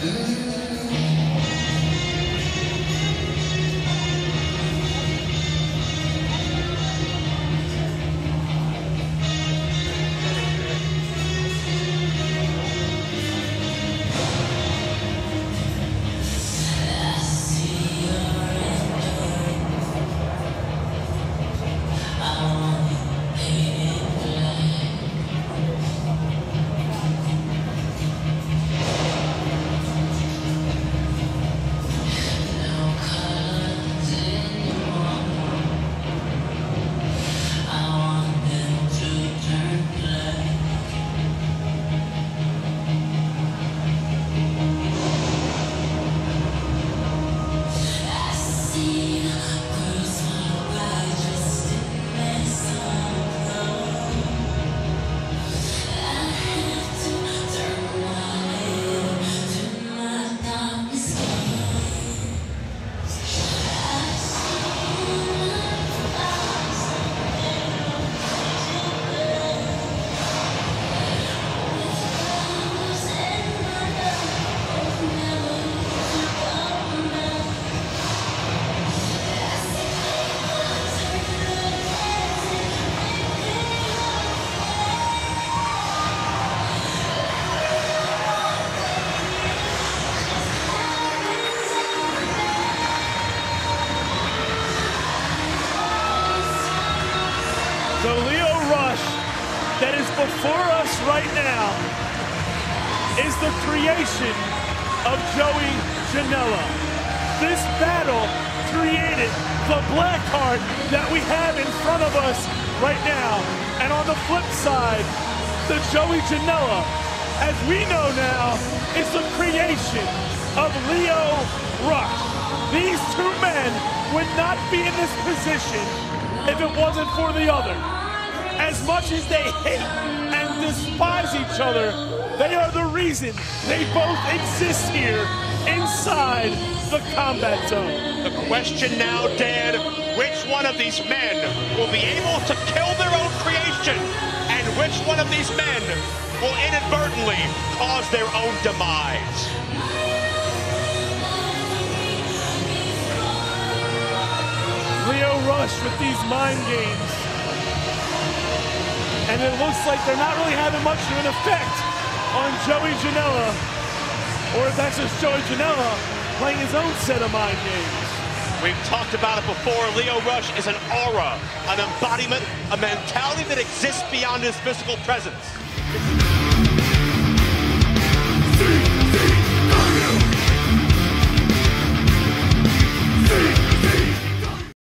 Deus. Before us right now is the creation of Joey Janela. This battle created the Blackheart that we have in front of us right now. And on the flip side, the Joey Janela, as we know now, is the creation of Lio Rush. These two men would not be in this position if it wasn't for the other. As much as they hate and despise each other, they are the reason they both exist here inside the combat zone. The question now, Dan, which one of these men will be able to kill their own creation? And which one of these men will inadvertently cause their own demise? Lio Rush with these mind games. And it looks like they're not really having much of an effect on Joey Janela. Or if that's just Joey Janela playing his own set of mind games. We've talked about it before. Lio Rush is an aura, an embodiment, a mentality that exists beyond his physical presence.